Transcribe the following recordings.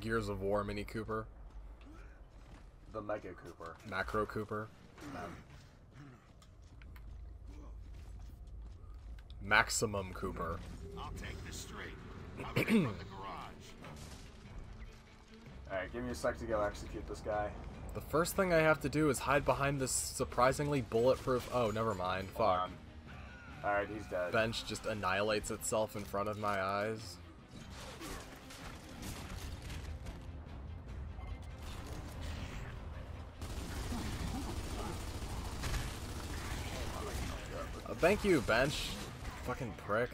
Gears of War Mini Cooper. The Mega Cooper. Macro Cooper. Maximum Cooper. I'll take this straight. Cover me from the garage. Alright, give me a sec to go execute this guy. The first thing I have to do is hide behind this surprisingly bulletproof. Oh, never mind. Hold Fuck. Alright, he's dead. Bench just annihilates itself in front of my eyes. Thank you, Bench. Fucking prick.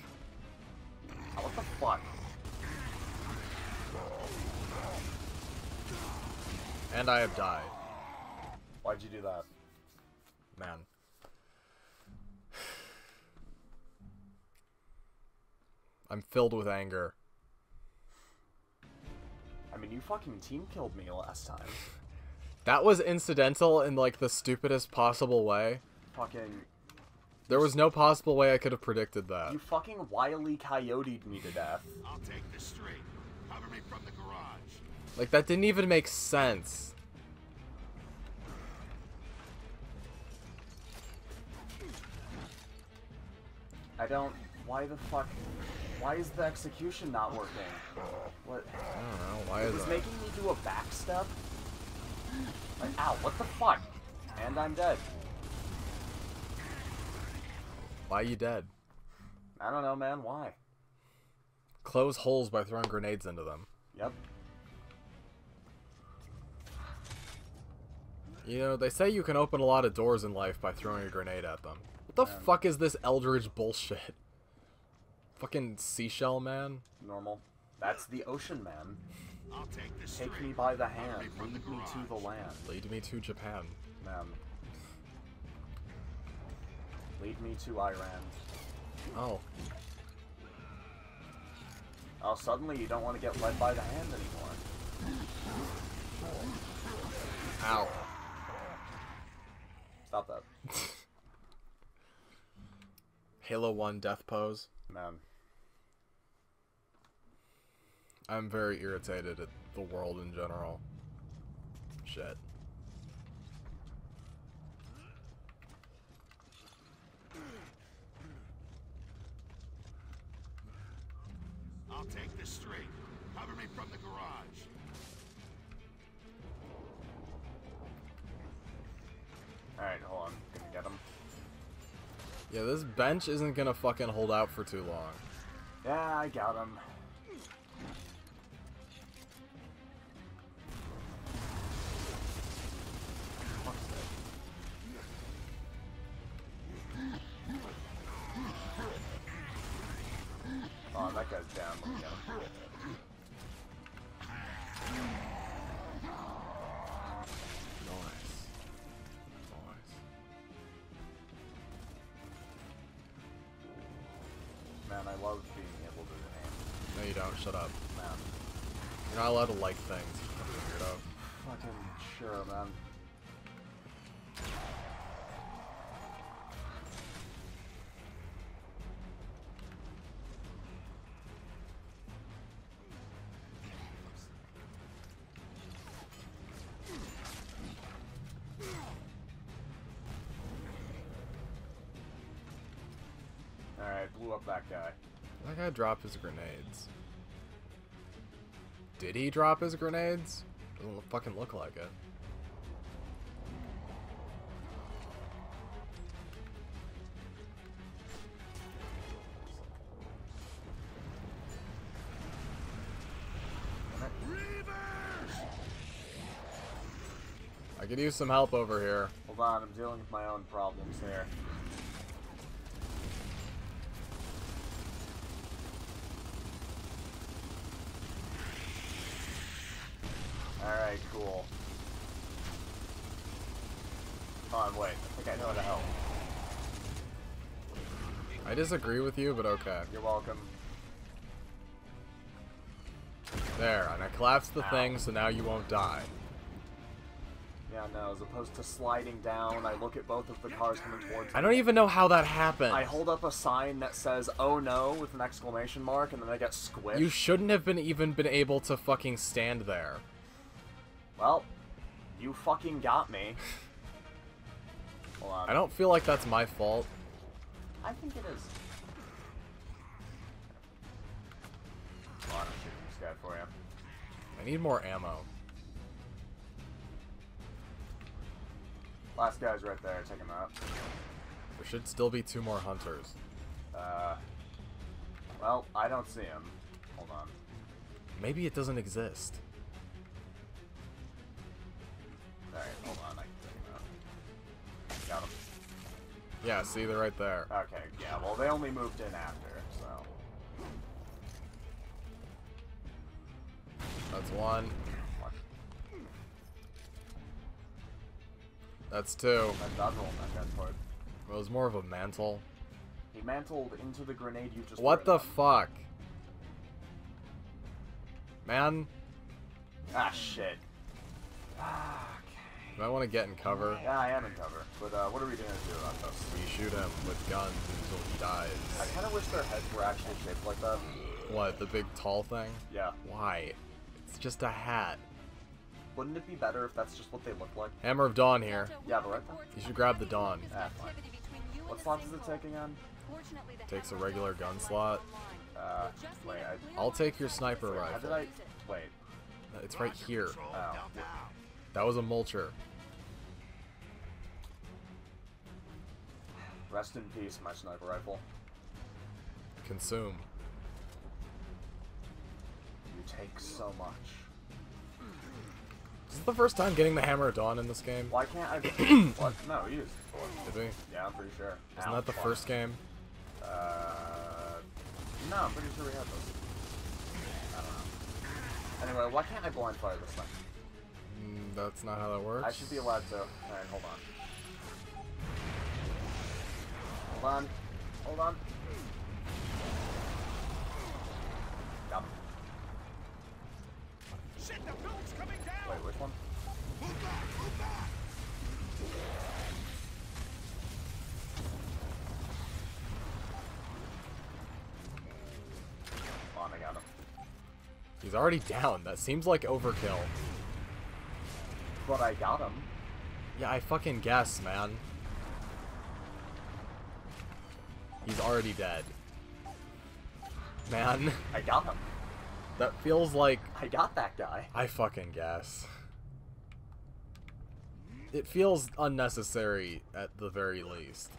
Oh, what the fuck? And I have died. Why'd you do that? Man. I'm filled with anger. I mean, you fucking team killed me last time. That was incidental in like the stupidest possible way. Fucking. There was no possible way I could have predicted that. You fucking wily coyoted me to death. I'll take this straight. Cover me from the garage. Like that didn't even make sense. I don't. Why the fuck? Why is the execution not working? What? I don't know. Why is It's that? making me do a backstep? Like, ow, what the fuck? And I'm dead. Why are you dead? I don't know, man. Why? Close holes by throwing grenades into them. Yep. You know, they say you can open a lot of doors in life by throwing a grenade at them. What the fuck is this eldritch bullshit? Fucking seashell man? Normal. That's the ocean man. I'll take this Take me by the hand. Lead the me to the land. Lead me to Japan. Man. Lead me to Iran. Oh, Oh, suddenly you don't want to get led by the hand anymore. ow. Stop that. Halo 1 death pose. Man. I'm very irritated at the world in general. Shit. I'll take this straight. Cover me from the garage. Alright, hold on. Gonna get him. Yeah, this bench isn't gonna fucking hold out for too long. Yeah, I got him. Alright, blew up that guy. That guy dropped his grenades. Did he drop his grenades? Doesn't fucking look like it. I could use some help over here. Hold on, I'm dealing with my own problems here. Alright, cool. Hold on, wait. I think I know how to help. I disagree with you, but okay. You're welcome. There, and I collapsed the Ow. thing, so now you won't die. Yeah, no, as opposed to sliding down, I look at both of the cars coming towards me. I don't even know how that happened. I hold up a sign that says "Oh no" with an exclamation mark, and then I get squished. You shouldn't have been even been able to fucking stand there. well, you fucking got me. Hold on. I don't feel like that's my fault. I think it is. Hold on, I'm shooting this guy for you. I need more ammo. Last guy's right there. Take him out. There should still be two more hunters. Uh. Well, I don't see him. Hold on. Maybe it doesn't exist. Yeah, see, they're right there. Okay, yeah, well, they only moved in after, so. That's one. That's two. That roll that. It was more of a mantle. He mantled into the grenade you just What the fuck? Man, Ah, shit. Ah. You might want to get in cover. Yeah, I am in cover. But, uh, what are we gonna do about this? We shoot him with guns until he dies. I kinda wish their heads were actually shaped like that. What, the big tall thing? Yeah. Why? It's just a hat. Wouldn't it be better if that's just what they look like? Hammer of Dawn here. Yeah, but right there. You should grab the Dawn. Ah, fine. What slot is it take again? Takes a regular gun slot. Uh, wait, I, I'll take your sniper how did rifle. I, wait. It's right here. Control, Oh. That was a mulcher. Rest in peace, my sniper rifle. Consume. You take so much. This is the first time getting the Hammer of Dawn in this game. Why can't I? what? No, you used it before. Did we? Yeah, I'm pretty sure. Isn't Ow, that the fuck. first game? Uh, no, I'm pretty sure we had those. I don't know. Anyway, why can't I blind fire this thing? Mm, that's not how that works. I should be allowed to. Alright, hold on. Hold on. Hold on. Got. Shit, the building's coming down! Wait, which one? Move back, move back! Hold on, I got him. He's already down. That seems like overkill. But I got him. Yeah, I fucking guess, man. He's already dead. Man, I got him. that feels like I got that guy. I fucking guess. It feels unnecessary at the very least.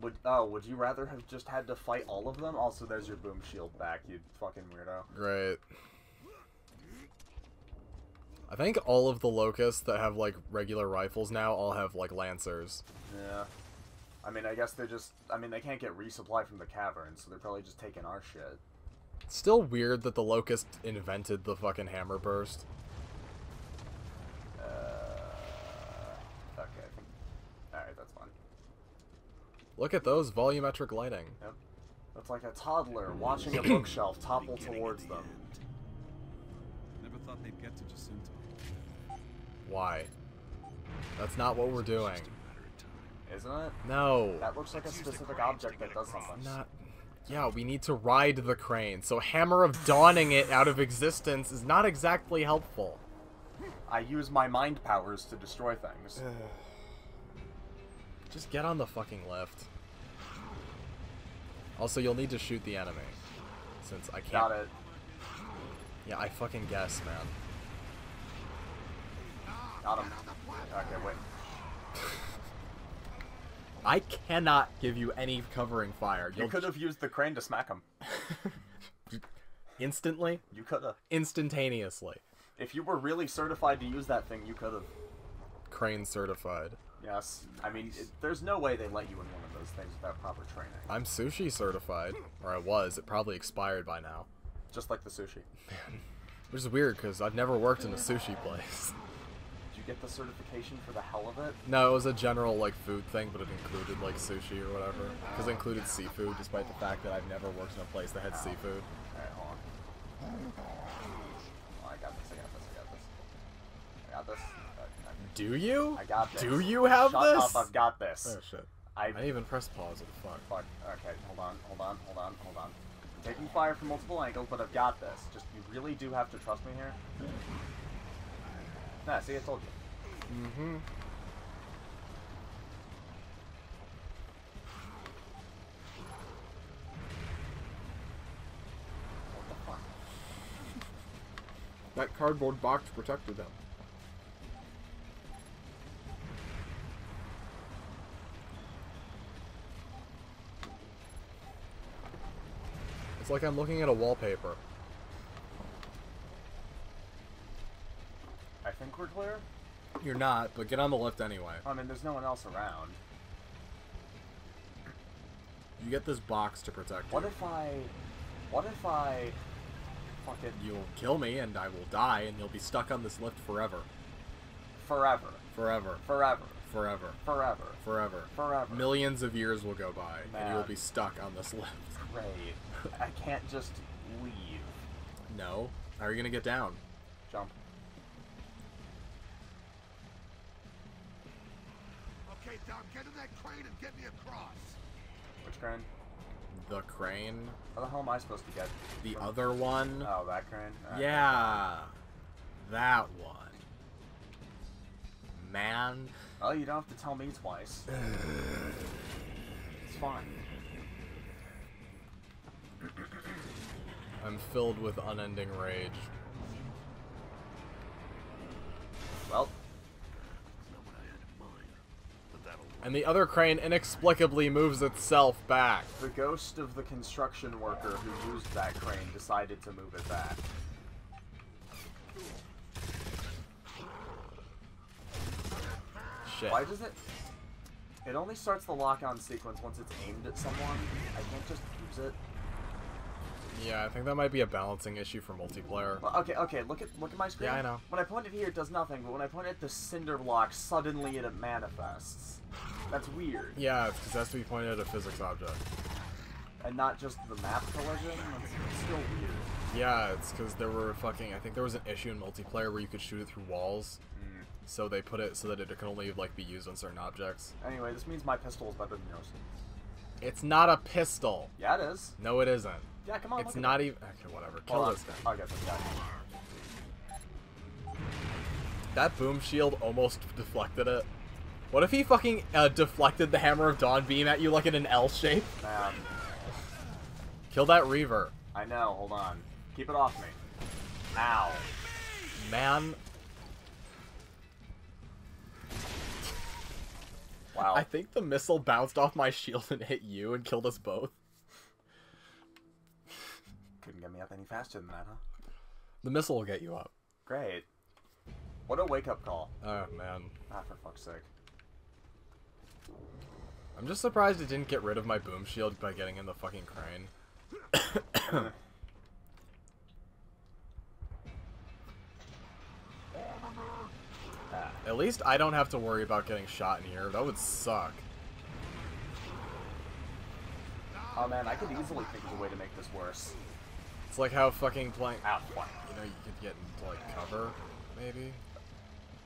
Would oh, would you rather have just had to fight all of them? Also, there's your boom shield back, you fucking weirdo. Great. I think all of the locusts that have like regular rifles now all have like lancers. Yeah. I mean, I guess they're just. I mean, they can't get resupply from the cavern, so they're probably just taking our shit. It's still weird that the locust invented the fucking hammer burst. Uh. Okay. Alright, that's fine. Look at those volumetric lighting. Yep. That's like a toddler watching a bookshelf topple towards them. Never thought they'd get to Jacinto. Why? That's not what we're doing. Just a matter of time. Isn't it? No. That looks like a specific object that does something. Not. Yeah, we need to ride the crane, so Hammer of Dawning it out of existence is not exactly helpful. I use my mind powers to destroy things. Just get on the fucking lift. Also, you'll need to shoot the enemy. Since I can't. Got it. Yeah, I fucking guess, man. Got him. Okay, wait. I cannot give you any covering fire. You You'll could have used the crane to smack him. instantly, You could have. instantaneously. If you were really certified to use that thing, you could have. Crane certified. Yes. I mean, it, there's no way they let you in one of those things without proper training. I'm sushi certified, or I was. It probably expired by now. Just like the sushi. Which is weird because I've never worked in a sushi place. You get the certification for the hell of it? No, it was a general like food thing, but it included like sushi or whatever. Because it included seafood, despite the fact that I've never worked in a place that had seafood. Alright, hold on. Oh, I got this, I got this, I got this. I got this. Do you? I got this. Do you have Shut this? up, I've got this. Oh shit. I I didn't even press pause. What the fuck? Fuck. Okay, hold on, hold on, hold on, hold on. I'm taking fire from multiple angles, but I've got this. Just, you really do have to trust me here. Nah, see, I told you. Mm-hmm. What the fuck? That cardboard box protected them. It's like I'm looking at a wallpaper. Clear. You're not, but get on the lift anyway. I mean, there's no one else around. You get this box to protect What you. if I... What if I... Fucking... You'll kill me and I will die and you'll be stuck on this lift forever. Forever. Forever. Forever. Forever. Forever. Forever. Forever. Millions of years will go by and you'll be stuck on this lift. Great. I can't just leave. No. How are you gonna get down? Jump. Okay, Dom, get in that crane and get me across. Which crane? The crane? How the hell am I supposed to get? The from- other one? Oh, that crane? Alright. Yeah. That one. Man. Oh, you don't have to tell me twice. it's fine. I'm filled with unending rage. And the other crane inexplicably moves itself back. the ghost of the construction worker who used that crane decided to move it back. Shit. Why does it... It only starts the lock-on sequence once it's aimed at someone. I can't just use it. Yeah, I think that might be a balancing issue for multiplayer. Well, okay, okay, look at look at my screen. Yeah, I know. When I point it here, it does nothing, but when I point it at the cinder block, suddenly it manifests. That's weird. Yeah, it's because it has to be pointed at a physics object. And not just the map collision. That's still weird. Yeah, it's because there were fucking. I think there was an issue in multiplayer where you could shoot it through walls. Mm. So they put it so that it can only like be used on certain objects. Anyway, this means my pistol is better than yours. It's not a pistol. Yeah, it is. No, it isn't. Yeah, come on. It's not even. Okay, whatever. Kill Hold this guy. I'll get this guy. That boom shield almost deflected it. What if he fucking uh, deflected the Hammer of Dawn beam at you like in an L shape? Man, Kill that Reaver. I know. Hold on. Keep it off me. Ow. Man, Wow. I think the missile bounced off my shield and hit you and killed us both. Couldn't get me up any faster than that, huh? The missile will get you up. Great. What a wake-up call. Oh, man. Ah, for fuck's sake. I'm just surprised it didn't get rid of my boom shield by getting in the fucking crane. Ah. At least I don't have to worry about getting shot in here. That would suck. Oh man, I could easily think of a way to make this worse. It's like how fucking playing. Ow, fuck. You know, you could get into like cover, maybe.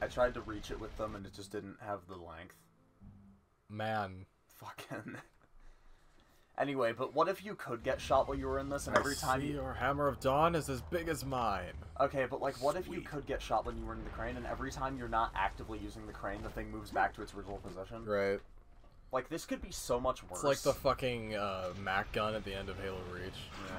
I tried to reach it with them and it just didn't have the length. Man, Fucking. Anyway, but what if you could get shot while you were in this and every time see you... your hammer of dawn is as big as mine. Okay, but like, what if you could get shot when you were in the crane and every time you're not actively using the crane, the thing moves back to its original position? Right. Like, this could be so much worse. It's like the fucking uh, Mac gun at the end of Halo Reach. Yeah.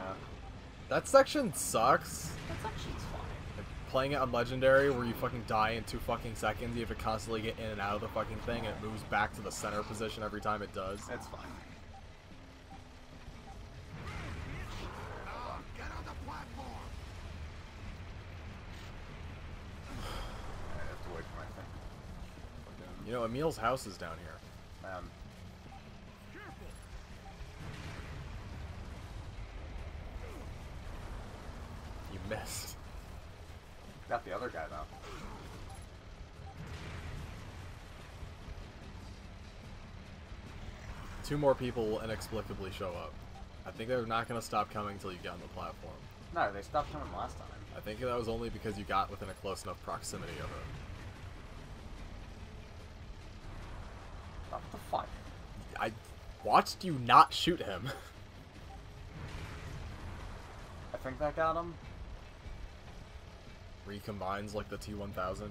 That section sucks. That's actually fine. Like, playing it on Legendary, where you fucking die in two fucking seconds, you have to constantly get in and out of the fucking thing, and it moves back to the center position every time it does. It's fine. Dom, get on the platform. I have to wait for my thing. Fucking- You know, Emil's house is down here. Man. Missed. Got the other guy, though. Two more people will inexplicably show up. I think they're not going to stop coming until you get on the platform. No, they stopped coming last time. I think that was only because you got within a close enough proximity of it. the fuck? I watched you not shoot him. I think that got him. Recombines like the T1000. Man.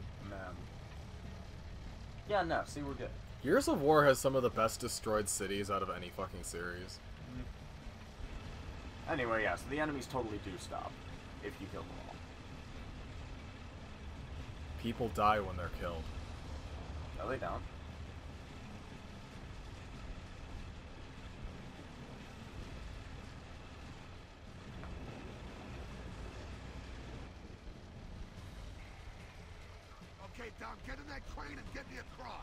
Yeah, no, see, we're good. Gears of War has some of the best destroyed cities out of any fucking series. Mm. Anyway, yeah, so the enemies totally do stop if you kill them all. People die when they're killed. No, they don't. Okay, Dom, get in that crane and get me across.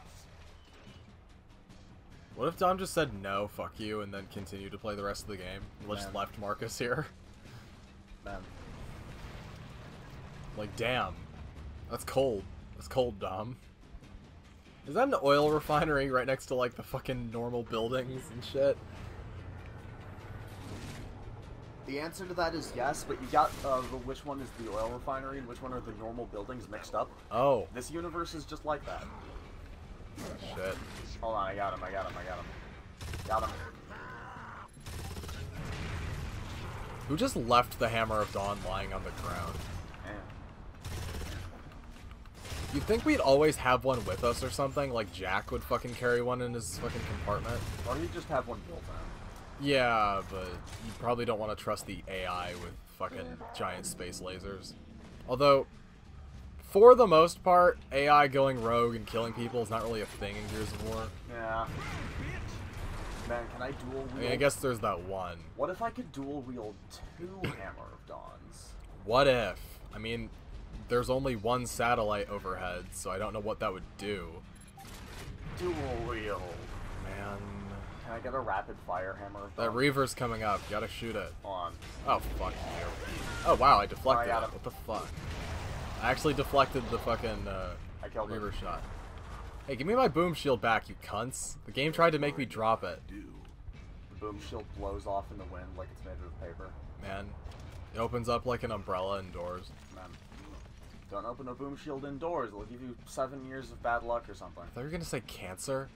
What if Dom just said no, fuck you, and then continued to play the rest of the game? And just left Marcus here? Man. Like, damn. That's cold. That's cold, Dom. Is that an oil refinery right next to, like, the fucking normal buildings and shit? The answer to that is yes, but you got uh, which one is the oil refinery and which one are the normal buildings mixed up. Oh, This universe is just like that. shit. Hold on, I got him, I got him, I got him. Got him. Who just left the Hammer of Dawn lying on the ground? You'd think we'd always have one with us or something, like Jack would fucking carry one in his fucking compartment. Or you just have one built in. Yeah, but you probably don't want to trust the AI with fucking giant space lasers. Although, for the most part, AI going rogue and killing people is not really a thing in Gears of War. Yeah. Man, can I dual wield? I mean, I guess there's that one. What if I could dual wield two Hammer of Dawns? What if? I mean, there's only one satellite overhead, so I don't know what that would do. Dual wield. Man, Can I get a rapid fire Hammer of that Reaver's coming up. Gotta shoot it. Hold on. Oh, fuck you. Oh, wow, I deflected got it. What the fuck? I actually deflected the fucking uh, I killed him. Reaver shot. Hey, give me my boom shield back, you cunts. The game tried to make me drop it. Do. The boom shield blows off in the wind like it's made of paper. Man, it opens up like an umbrella indoors. Man. Don't open a boom shield indoors. It'll give you seven years of bad luck or something. I thought you were gonna say cancer.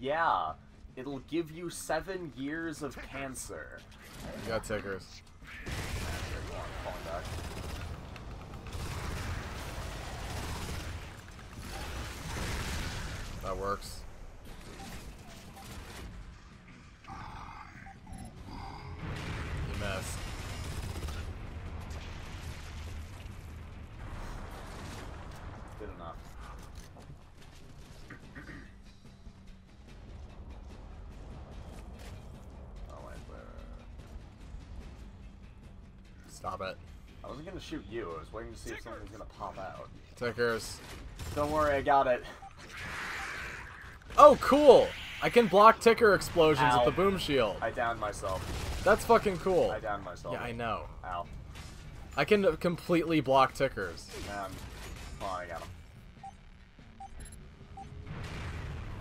Yeah. It'll give you seven years of cancer. You got tickers. That works. Gonna shoot you. I was waiting to see if something was gonna pop out. Tickers. Don't worry, I got it. Oh, cool! I can block ticker explosions Ow. with the boom shield. I downed myself. That's fucking cool. I downed myself. Yeah, I know. Ow. I can completely block tickers. Man. Oh, I got him.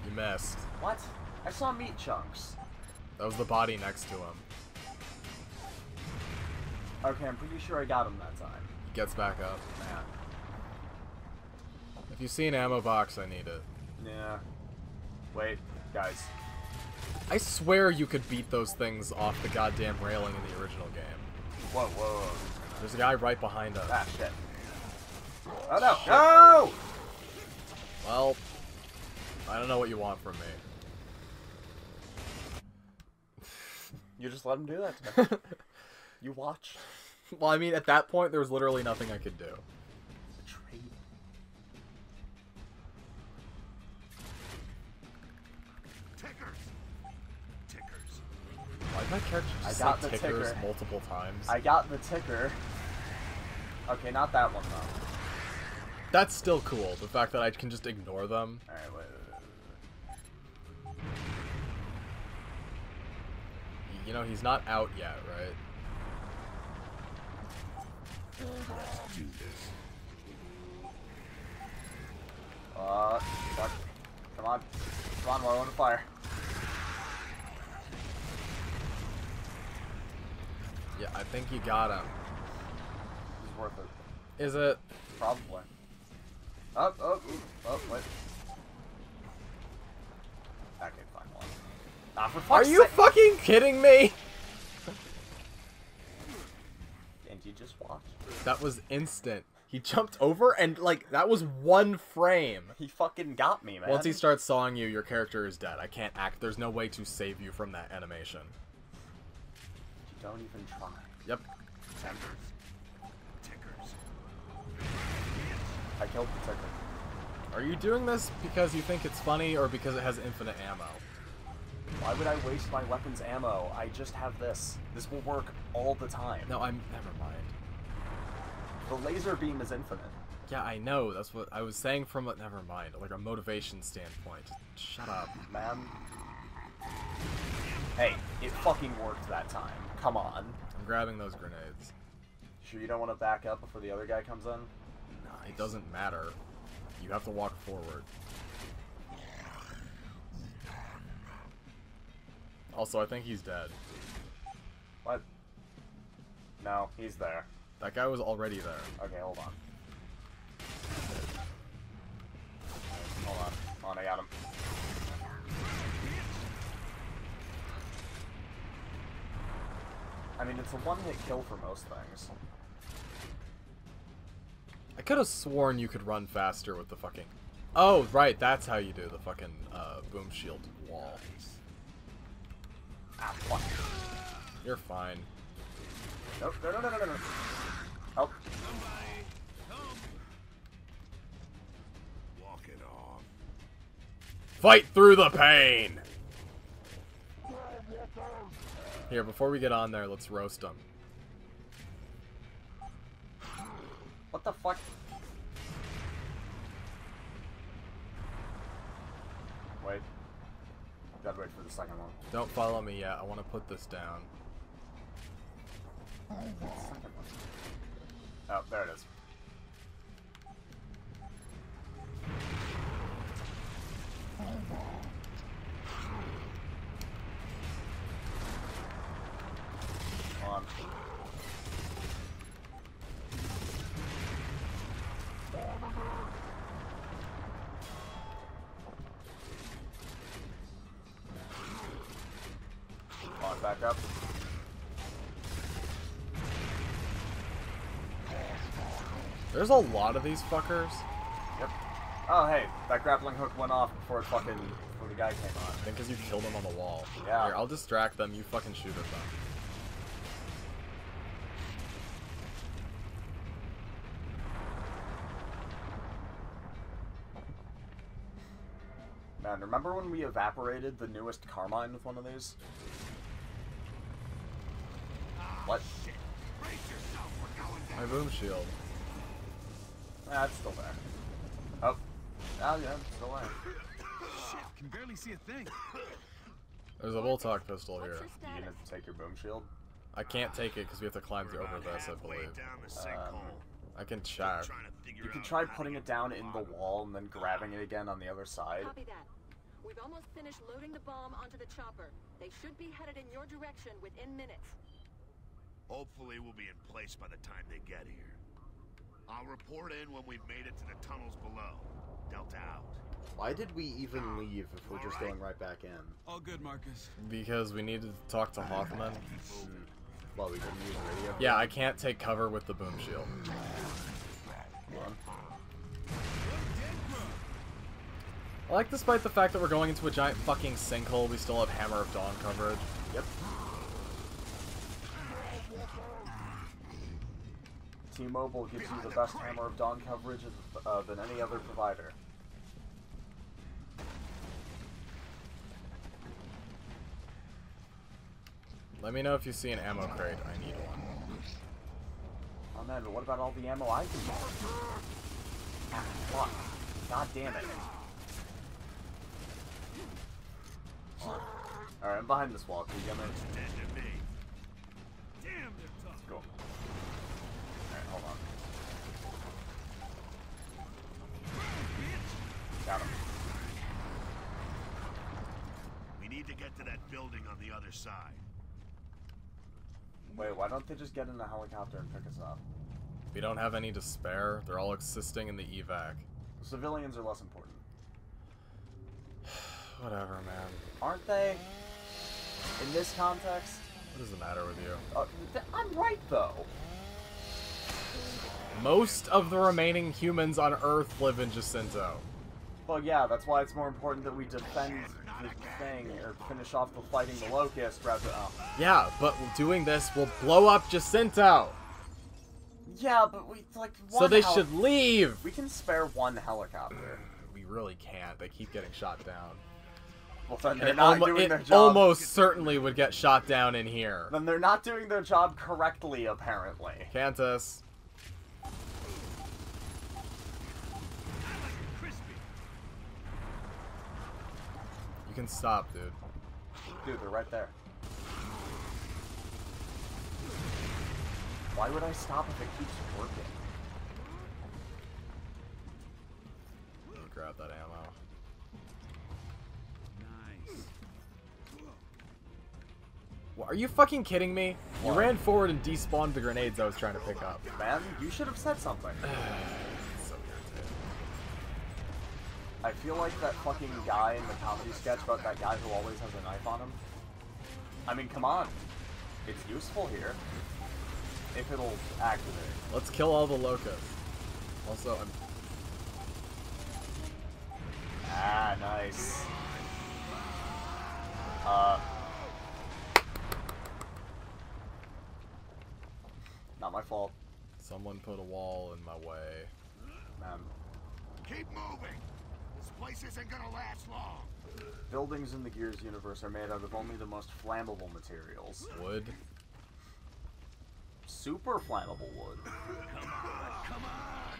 You missed. What? I saw meat chunks. That was the body next to him. Okay, I'm pretty sure I got him that time. He gets back up. Man. If you see an ammo box, I need it. Yeah. Wait, guys. I swear you could beat those things off the goddamn railing in the original game. Whoa, whoa, whoa. There's a guy right behind us. Ah, shit. Oh no! Shit. No! Well, I don't know what you want from me. You just let him do that to me. you watch. well, I mean, at that point, there was literally nothing I could do. Betrayed. Tickers. Tickers. Why did my character I got the tickers ticker. multiple times? I got the ticker. Okay, not that one though. That's still cool. The fact that I can just ignore them. Alright, wait, wait, wait, wait. You know, he's not out yet, right? Let's do this. Uh, fuck. Come on. Come on, we're on fire. Yeah, I think you got him. This is worth it. Is it? Probably. Oh, oh, ooh, oh, wait. Ah, for Are you fucking kidding me? And you just watch. That was instant. He jumped over and like that was one frame. He fucking got me, man. Once he starts sawing you, your character is dead. I can't act. There's no way to save you from that animation. Don't even try. Yep. Tickers. I killed the ticker. Are you doing this because you think it's funny or because it has infinite ammo? Why would I waste my weapon's ammo? I just have this. This will work all the time. No, I'm. Never mind. The laser beam is infinite. Yeah, I know. That's what I was saying from a. Never mind. Like a motivation standpoint. Shut up. Man. Hey, it fucking worked that time. Come on. I'm grabbing those grenades. Sure you don't want to back up before the other guy comes in? Nah, it doesn't matter. You have to walk forward. Also, I think he's dead. What? No, he's there. That guy was already there. Okay, hold on. Hold on. Hold on, I got him. I mean, it's a one-hit kill for most things. I could have sworn you could run faster with the fucking. Oh, right. That's how you do the fucking uh, boom shield wall. Ah, fuck. You're fine. Nope, no, no, no, no, no, no. Oh, Walk it off. Fight through the pain! Here, before we get on there, let's roast them. what the fuck? Wait. Gotta wait for the second one. Don't follow me yet. I want to put this down. Oh, oh there it is. Oh, Hold on. Back up. There's a lot of these fuckers. Yep. Oh, hey, that grappling hook went off before it fucking before the guy came on. I think because you killed them on the wall. Yeah. Here, I'll distract them. You fucking shoot at them. Man, remember when we evaporated the newest Carmine with one of these? What? Brace yourself, we're going down. My boom shield. Ah, it's still there. Oh. Oh, yeah, it's still there. Shit, can barely see a thing. There's a Boltok pistol What's here. your You gonna take your boom shield? I can't take it because we have to climb We're over this, I believe. down the sinkhole. I can Still check. trying to figure You can try putting it down in the wall and then grabbing it again on the other side. Copy that. We've almost finished loading the bomb onto the chopper. They should be headed in your direction within minutes. Hopefully we'll be in place by the time they get here. I'll report in when we've made it to the tunnels below. Delta out. Why did we even ah, leave if we're just going right back in? All good, Marcus. Because we needed to talk to Hoffman. Well, we didn't use the radio. Yeah, I can't take cover with the boom shield. I like despite the fact that we're going into a giant fucking sinkhole, we still have Hammer of Dawn coverage. Yep. T-Mobile gives you the best Hammer of Dawn coverage uh, than any other provider. Let me know if you see an ammo crate. I need one. Oh man, but what about all the ammo I can get? Ah, fuck. God damn it. Alright, I'm behind this wall. Can you get me? Dead to me. Damn, they're tough. Go. Alright, hold on. Got him. We need to get to that building on the other side. Wait, why don't they just get in a helicopter and pick us up? We don't have any to spare. They're all existing in the evac. Civilians are less important. Whatever, man. Aren't they? In this context, What does the matter with you? uh, I'm right though. Most of the remaining humans on Earth live in Jacinto. Well, yeah, that's why it's more important that we defend the thing or finish off the fighting the locust rather. Oh. Yeah, but doing this will blow up Jacinto. Yeah, but we like. So they should leave. We can spare one helicopter. We really can't. They keep getting shot down. Well, then they're it, not doing it their job. almost certainly would get shot down in here. Then they're not doing their job correctly, apparently. Cantus. You can stop, dude. Dude, they're right there. Why would I stop if it keeps working? Let me grab that ammo. Nice. What, are you fucking kidding me? You ran forward and despawned the grenades I was trying to pick up. Man, you should have said something. So irritating. I feel like that fucking guy in the comedy sketch about that guy who always has a knife on him. I mean, come on. It's useful here. If it'll activate. Let's kill all the locusts. Also, I'm Ah, nice. Uh. Not my fault, someone put a wall in my way. man. Keep moving. This place isn't gonna last long. Buildings in the Gears universe are made out of only the most flammable materials. Wood. Super flammable wood. Come on.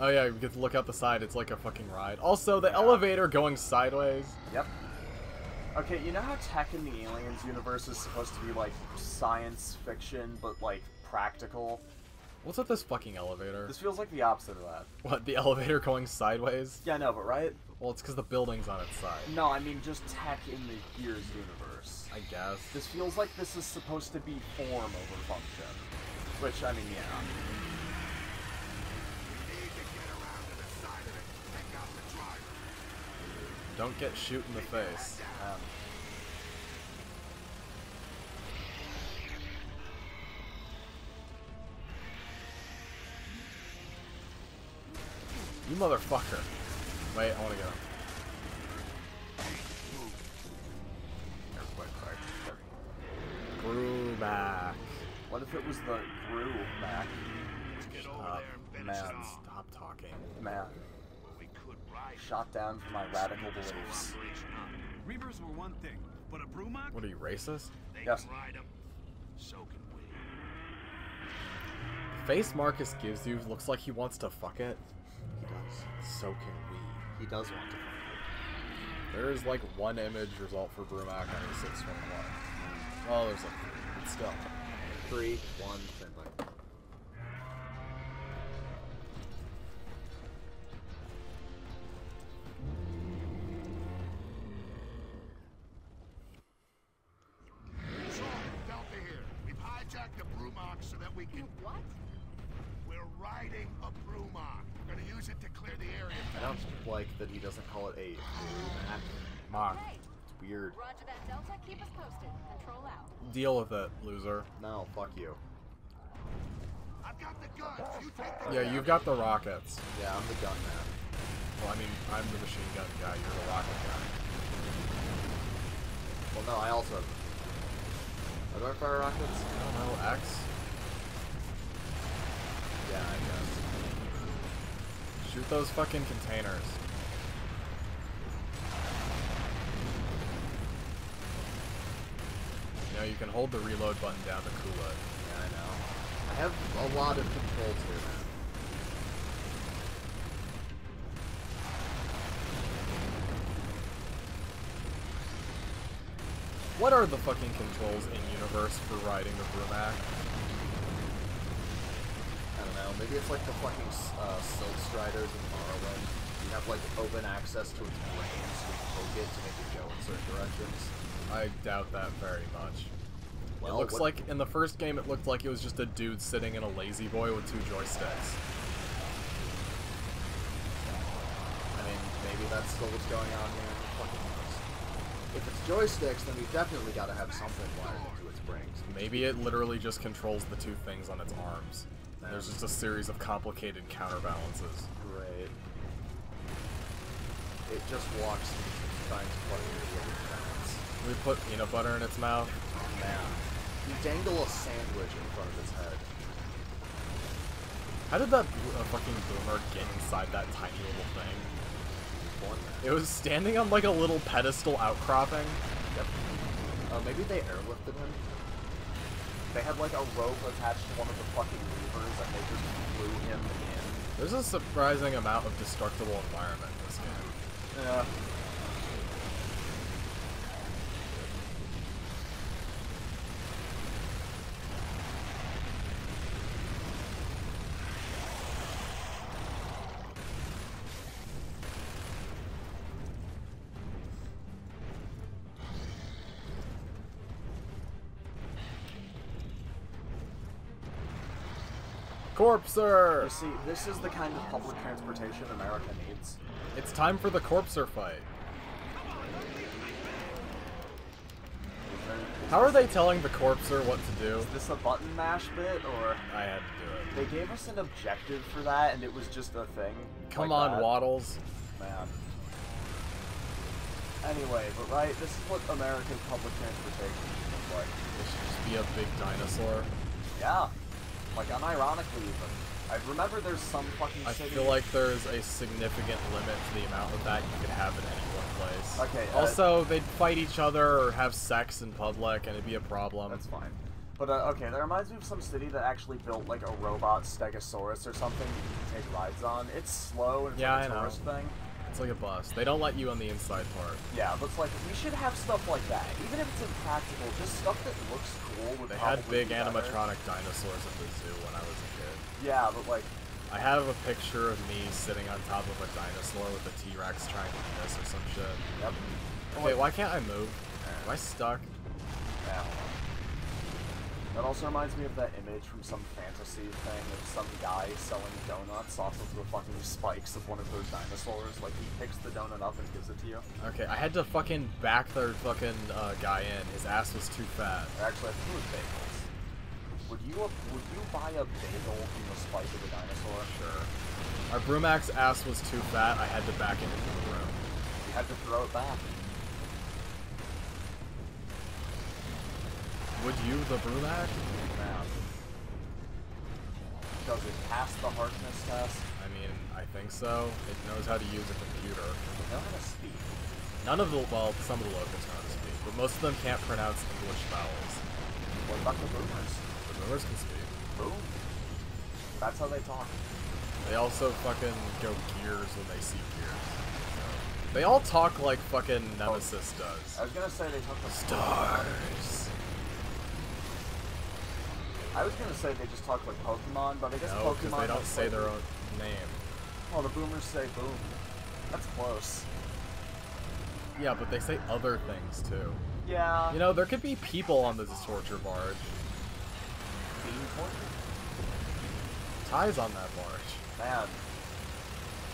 Oh yeah, we get to look out the side. It's like a fucking ride. Also, the elevator going sideways. Yep. Okay, you know how tech in the Aliens universe is supposed to be like science fiction, but like practical? What's with this fucking elevator? This feels like the opposite of that. What, the elevator going sideways? Yeah, no, but right? Well, it's because the building's on its side. No, I mean just tech in the Gears universe. I guess. This feels like this is supposed to be form over function. Which, I mean, yeah. Don't get shoot in the face. Um, You motherfucker. Wait, I wanna get him. Here, quick, quick. Brew back. what if it was the Mac? Let's get over Stop. there and man. Stop talking. Man, We could ride shot down for my radical beliefs. Reavers were one thing, but a Brumak? What are you, racist? They Yes. can ride 'em. So can we. The face Marcus gives you looks like he wants to fuck it. He does. So can we. He does want to. fuck it. There is like one image result for Brumak on a 621. Well, there's like three, but still. Three, one, Mark, Okay. It's weird. Roger that, Delta. Keep us posted. Control out. deal with it, loser. No, fuck you. I've got the guns. You take the. Yeah, you've got the rockets. Yeah, I'm the gun man. Well, I mean, I'm the machine gun guy, you're the rocket guy. Well, no, I also have. Are there fire rockets? I don't know, X? Yeah, I guess. Shoot those fucking containers. You know, you can hold the reload button down to cool it. Yeah, I know. I have a lot of controls here, man. What are the fucking controls in universe for riding the Brumak? I don't know. Maybe it's like the fucking uh, Silt Striders in Morrowind. You have like open access to its brain, so you poke it to make it go in certain directions. I doubt that very much. Well, it looks what- like in the first game it looked like it was just a dude sitting in a lazy boy with two joysticks. I mean, maybe that's still what's going on here. If it's joysticks, then we've definitely got to have something wired into its brains. Maybe it literally just controls the two things on its arms. There's just a series of complicated counterbalances. Great. It just walks and keeps trying to fucking deal with balance. We put peanut butter in its mouth. Man. You dangle a sandwich in front of its head. How did that uh, fucking boomer get inside that tiny little thing? It was standing on like a little pedestal outcropping. Yep. Uh, maybe they airlifted him. They had like a rope attached to one of the fucking levers and they just flew him in. There's a surprising amount of destructible environment in this game. Yeah. Corpser! You see, this is the kind of public transportation America needs. It's time for the Corpser fight. How are they telling the Corpser what to do? Is this a button mash bit, or I had to do it. they gave us an objective for that, and it was just a thing? Come like on, that? Waddles. man. Anyway, but right, this is what American public transportation should look like. It should just be a big dinosaur. Yeah, like unironically even. I remember there's some fucking I city. feel like there's a significant limit to the amount of that you could have in any one place. Okay, uh, Also, they'd fight each other or have sex in public, and it'd be a problem. That's fine. But uh, okay, that reminds me of some city that actually built like a robot Stegosaurus or something you can take rides on. It's slow and it's Yeah, like a I know. tourist thing. It's like a bus. They don't let you on the inside part. Yeah, but it's like we should have stuff like that. Even if it's impractical, just stuff that looks cool would They had big animatronic dinosaurs at the zoo when I was a kid. Yeah, but like I have a picture of me sitting on top of a dinosaur with a T-Rex trying to eat us or some shit. Yep. Okay, why can't I move? Am I stuck? Yeah. That also reminds me of that image from some fantasy thing of some guy selling donuts off of the fucking spikes of one of those dinosaurs. Like he picks the donut up and gives it to you. Okay, I had to fucking back their fucking uh, guy in. His ass was too fat. Actually, I think it was bagels. Would you would you buy a bagel from the spike of a dinosaur? Sure. Our Brumak's ass was too fat. I had to back it into the room. You had to throw it back. Would you, the Brumak? Man. Does it pass the hardness test? I mean, I think so. It knows how to use a computer. You know how to speak. None of the, well, some of the locals know how to speak, but most of them can't pronounce English vowels. What about the boomers? The boomers can speak. Boom. That's how they talk. They also fucking go gears when they see gears. They all talk like fucking oh. Nemesis I does. I was gonna say they talk like Stars. I was gonna say they just talk like Pokemon, but I guess No, Pokemon. they don't say like- their own name. Oh, the boomers say boom. That's close. Yeah, but they say other things too. Yeah. You know, there could be people on this torture barge. being tortured. Tai's on that barge. Man.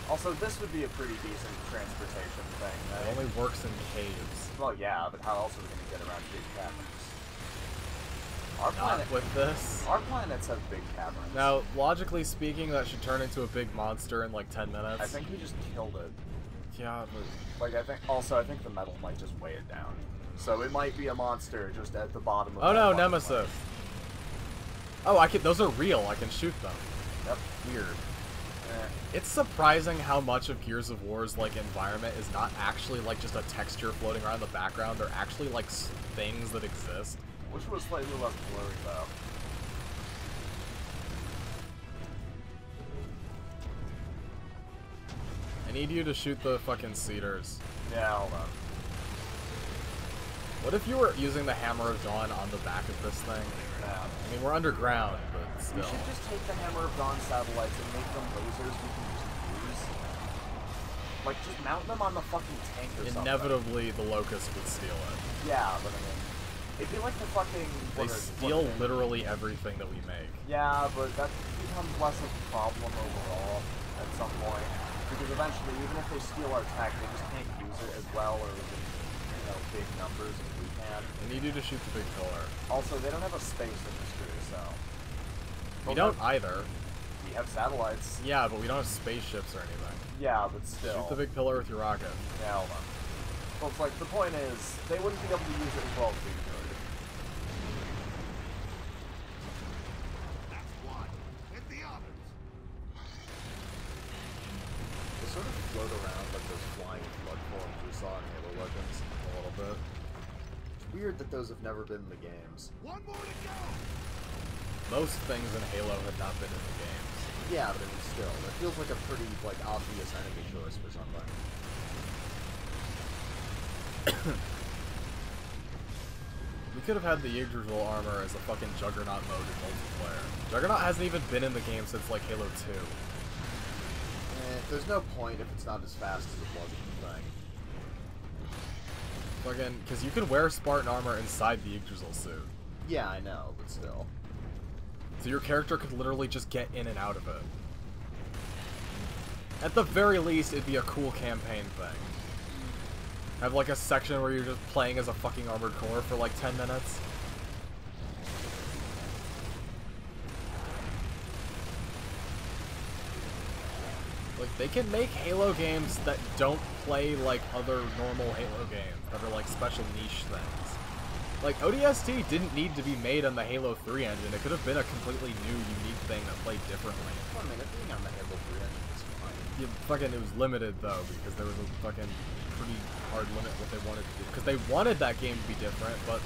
Also, this would be a pretty decent transportation thing. It only works in caves. Well, yeah, but how else are we gonna get around big caverns? Our Not planet. with this. Our planets have big caverns. Now, logically speaking, that should turn into a big monster in like 10 minutes. I think we just killed it. Yeah, but Like I think. Also, I think the metal might just weigh it down. So it might be a monster just at the bottom of. Oh no, Nemesis. Oh, I can. Those are real. I can shoot them. Yep. Weird. Eh. It's surprising how much of Gears of War's like environment is not actually like just a texture floating around in the background. They're actually like s- things that exist. Which was slightly less blurry though. I need you to shoot the fucking Seeders. Yeah, hold on. What if you were using the Hammer of Dawn on the back of this thing? Yeah. I mean, we're underground, but still. We should just take the Hammer of Dawn satellites and make them lasers we can just use. Like, just mount them on the fucking tank or something. Inevitably, the Locust would steal it. Yeah, but I mean, it'd be like the fucking. They steal literally everything that we make. Yeah, but that becomes less of a problem overall at some point. Because eventually, even if they steal our tech, they just can't use it as well or with, you know, big numbers as we can. They need you to shoot the big pillar. Also, they don't have a space industry, so. We Well, don't either. We have satellites. Yeah, but we don't have spaceships or anything. Yeah, but still. Shoot the big pillar with your rocket. Nail them. Well, it's like, the point is, they wouldn't be able to use it as well as we could. That's one. Hit the others. They sort of float around like those flying blood forms we saw in Halo Legends a little bit. It's weird that those have never been in the games. One more to go. Most things in Halo have not been in the games. Yeah, but I mean, still, it feels like a pretty like obvious enemy choice for something. We could have had the Yggdrasil armor as a fucking Juggernaut mode in multiplayer. Juggernaut hasn't even been in the game since like Halo 2. Eh, there's no point if it's not as fast as it was in the thing. Fucking, because you can wear Spartan armor inside the Yggdrasil suit. Yeah, I know, but still. So your character could literally just get in and out of it. At the very least, it'd be a cool campaign thing. Have like a section where you're just playing as a fucking armored core for like 10 minutes. Like, they can make Halo games that don't play like other normal Halo games, that are like special niche things. Like, ODST didn't need to be made on the Halo 3 engine, it could have been a completely new, unique thing that played differently. Mean, I think on the Halo 3 engine is fine. Yeah, fucking, it was limited though because there was a fucking pretty hard limit what they wanted to do. Because they wanted that game to be different, but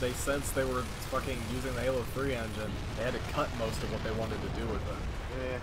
they since they were fucking using the Halo 3 engine, they had to cut most of what they wanted to do with it Eh,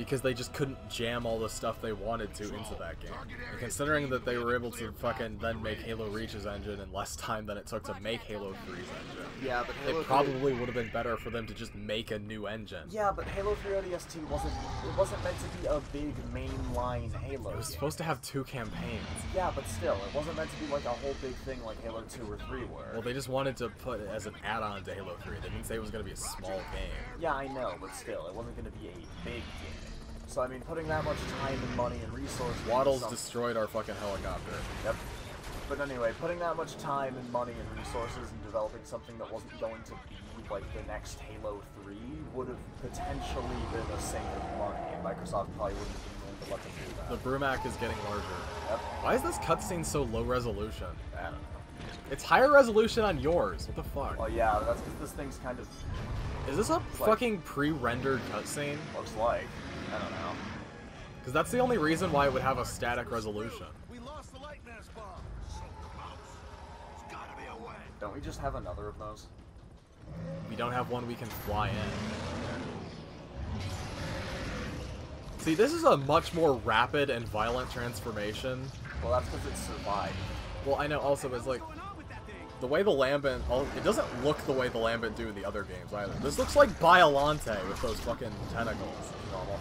because they just couldn't jam all the stuff they wanted to into that game. And considering that they were able to fucking then make Halo Reach's engine in less time than it took to make Halo 3's engine, yeah, but Halo it 3 probably would have been better for them to just make a new engine. Yeah, but Halo 3 ODST wasn't it wasn't meant to be a big mainline Halo. It was game. supposed to have two campaigns. Yeah, but still, it wasn't meant to be like a whole big thing like Halo 2 or 3 were. Well, they just wanted to put it as an add-on to Halo 3. They didn't say it was going to be a small game. Yeah, I know, but still, it wasn't going to be a big game. So I mean, putting that much time and money and resources. Waddles destroyed our fucking helicopter. Yep. But anyway, putting that much time and money and resources in developing something that wasn't going to be like the next Halo 3 would have potentially been a sink of money, and Microsoft probably wouldn't have been willing to let them do that. The Brumak is getting larger. Yep. Why is this cutscene so low resolution? I don't know. It's higher resolution on yours. What the fuck? Well, yeah, that's because this thing's kind of Is this a fucking pre-rendered cutscene? looks like. I don't know. Because that's the only reason why it would have a static resolution. We lost the Lightmass bomb. So close. There's gotta be a way. Don't we just have another of those? We don't have one we can fly in. See, this is a much more rapid and violent transformation. Well, that's because it survived. Well, I know also it's like the way the Lambent, it doesn't look the way the Lambent do in the other games either. This looks like Biollante with those fucking tentacles. Normal.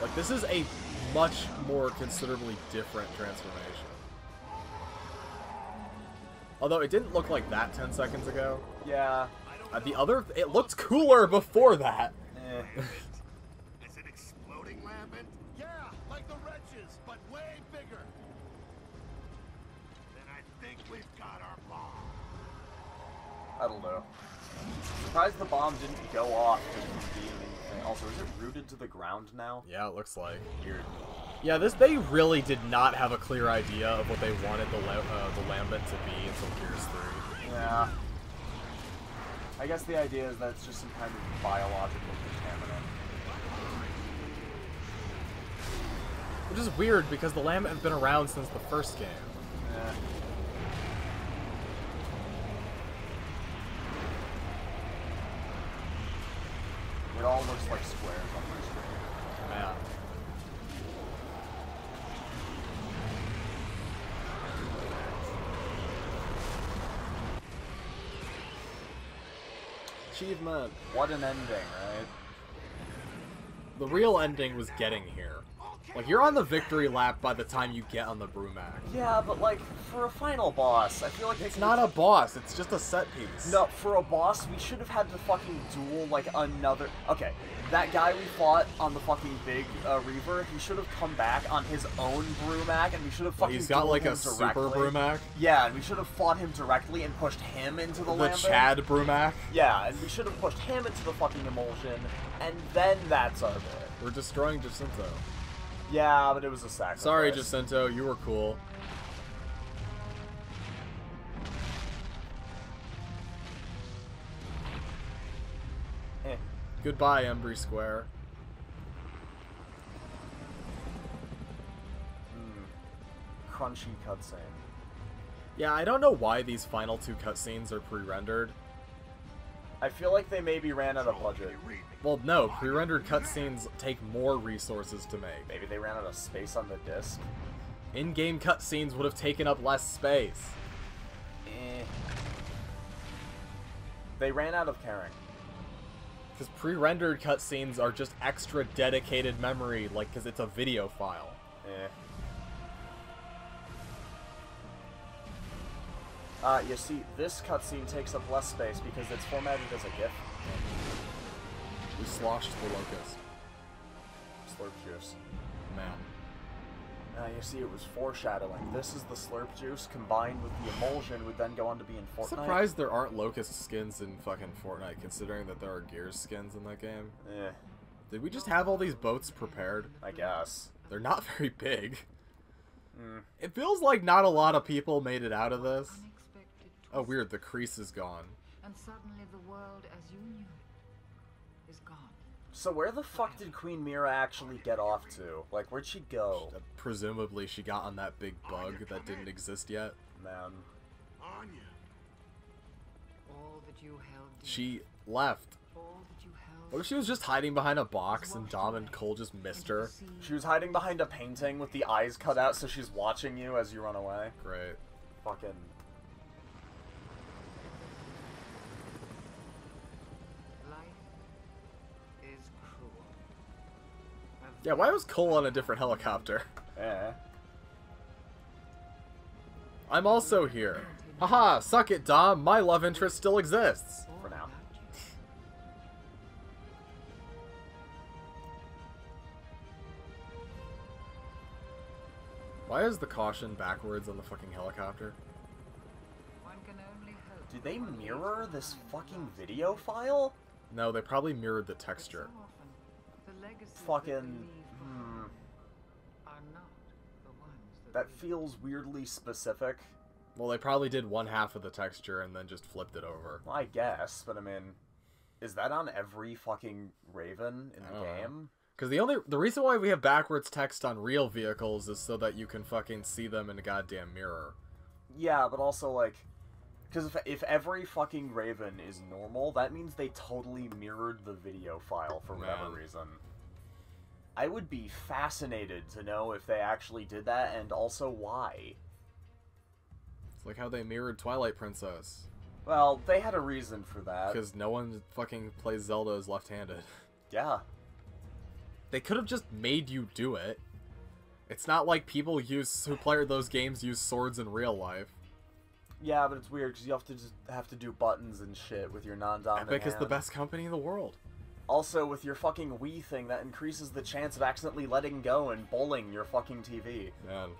Like this is a much more considerably different transformation. Although it didn't look like that 10 seconds ago. Yeah. Uh, the other, it looked cooler before that. Eh. Is it exploding, Lambent? Yeah, like the wretches, but way bigger. Then I think we've got our bomb. I don't know. Surprised the bomb didn't go off just from being anything. Also, is it rooted to the ground now? Yeah, it looks like. Weird. Yeah, this they really did not have a clear idea of what they wanted the uh, the Lambent to be until Gears 3. Yeah. I guess the idea is that it's just some kind of biological contaminant. Which is weird because the Lambent have been around since the first game. Eh. It all looks like squares on my screen. Man. Achievement. What an ending, right? The real ending was getting here. Like you're on the victory lap by the time you get on the Brumak. Yeah, but like for a final boss, I feel like It's not a boss. It's just a set piece. No, for a boss, we should have had to fucking duel like another. Okay, that guy we fought on the fucking big uh, Reaver, he should have come back on his own Brumak, and we should have Well, fucking. he's got like a super directly. Brumak. Yeah, and we should have fought him directly and pushed him into the, The. Chad Brumak. Yeah, and we should have pushed him into the fucking emulsion, and then that's our bit. We're destroying Jacinto. Yeah, but it was a sacrifice. Sorry, Jacinto. You were cool. Eh. Goodbye, Embry Square. Crunchy cutscene. Yeah, I don't know why these final two cutscenes are pre-rendered. I feel like they maybe ran out of budget. you read me? Well, no, pre-rendered cutscenes take more resources to make. Maybe they ran out of space on the disc. In-game cutscenes would have taken up less space. Eh. They ran out of caring. Because pre-rendered cutscenes are just extra dedicated memory, like, because it's a video file. Eh. Uh, you see, this cutscene takes up less space because it's formatted as a GIF. We sloshed the locust. Slurp juice. Man. Uh, you see, it was foreshadowing. This is the slurp juice combined with the emulsion would then go on to be in Fortnite. Surprised there aren't locust skins in fucking Fortnite, considering that there are Gears skins in that game. Eh, Did we just have all these boats prepared? I guess. They're not very big. Mm. It feels like not a lot of people made it out of this. Unexpected Oh, weird, the crease is gone. And suddenly the world as you knew is gone. So where the fuck did Queen Myrrah actually get off to? Like, where'd she go? Uh, Presumably, she got on that big bug that didn't exist yet. Man. Anya. All that you held dear, She left. all that you held What if she was just hiding behind a box and Dom and Cole just missed her? She was hiding behind a painting with the eyes cut out so she's watching you as you run away. Great. Fucking. Yeah, why was Cole on a different helicopter? Eh. I'm also here. Haha, suck it, Dom. My love interest still exists. For now. Why is the caution backwards on the fucking helicopter? One can only hope Did they mirror this fucking video file? No, they probably mirrored the But texture. Fucking. Hmm. are not the ones that, That feels weirdly specific. Well, they probably did one half of the texture and then just flipped it over. Well, I guess, but I mean, is that on every fucking Raven in the game? Because the only the reason why we have backwards text on real vehicles is so that you can fucking see them in a goddamn mirror. Yeah, but also like, because if if every fucking Raven is normal, that means they totally mirrored the video file for whatever Man. reason. I would be fascinated to know if they actually did that and also why. It's like how they mirrored Twilight Princess. Well, they had a reason for that. Because no one fucking plays Zelda as left-handed. Yeah. They could have just made you do it. It's not like people use who play those games use swords in real life. Yeah, but it's weird because you have to just have to do buttons and shit with your non-dominant Epic is the best company in the world. Also, with your fucking Wii thing, that increases the chance of accidentally letting go and bowling your fucking TV. Man.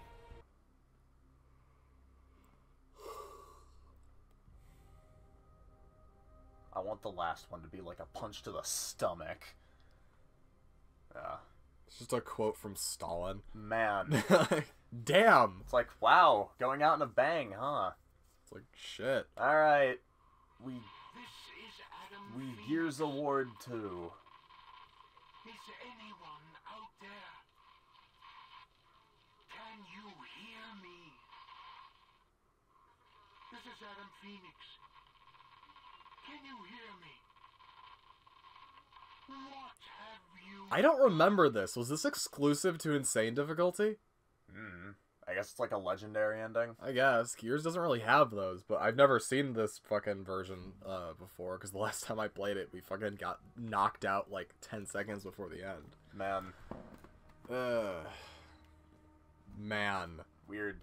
I want the last one to be like a punch to the stomach. Yeah. It's just a quote from Stalin. Man. Damn! it's like, wow, going out in a bang, huh? It's like, shit. Alright. We This is Adam we Phoenix. Gears of War 2. Is anyone out there? Can you hear me? This is Adam Phoenix. Can you hear me? What have you I don't remember this. Was this exclusive to Insane difficulty? Hmm. I guess it's like a legendary ending. I guess. Gears doesn't really have those, but I've never seen this fucking version uh, before, because the last time I played it, we fucking got knocked out like 10 seconds before the end. Man. Uh, man. Weird.